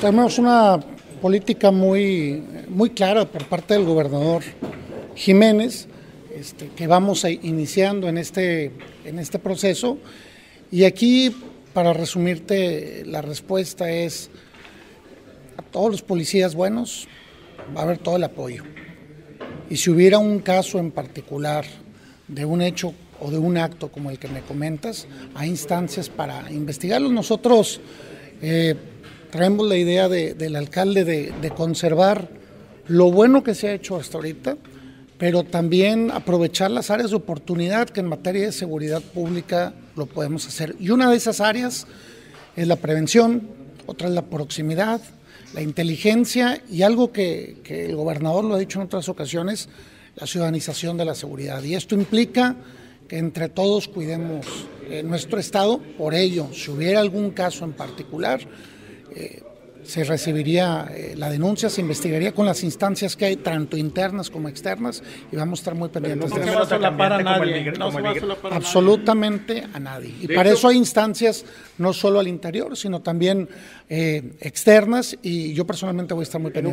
Tenemos una política muy, muy clara por parte del gobernador Jiménez, este, que vamos iniciando en este, en este proceso. Y aquí, para resumirte, la respuesta es a todos los policías buenos va a haber todo el apoyo. Y si hubiera un caso en particular de un hecho o de un acto como el que me comentas, hay instancias para investigarlo. Nosotros eh, traemos la idea del alcalde de, conservar lo bueno que se ha hecho hasta ahorita, pero también aprovechar las áreas de oportunidad que en materia de seguridad pública lo podemos hacer. Y una de esas áreas es la prevención, otra es la proximidad, la inteligencia y algo que, que el gobernador lo ha dicho en otras ocasiones, la ciudadanización de la seguridad. Y esto implica que entre todos cuidemos eh, nuestro Estado. Por ello, si hubiera algún caso en particular, eh, se recibiría eh, la denuncia, se investigaría con las instancias que hay, tanto internas como externas, y vamos a estar muy pendientes de eso. a nadie. Absolutamente a nadie. Y para eso hay instancias no solo al interior, sino también externas, y yo personalmente voy a estar muy pendiente.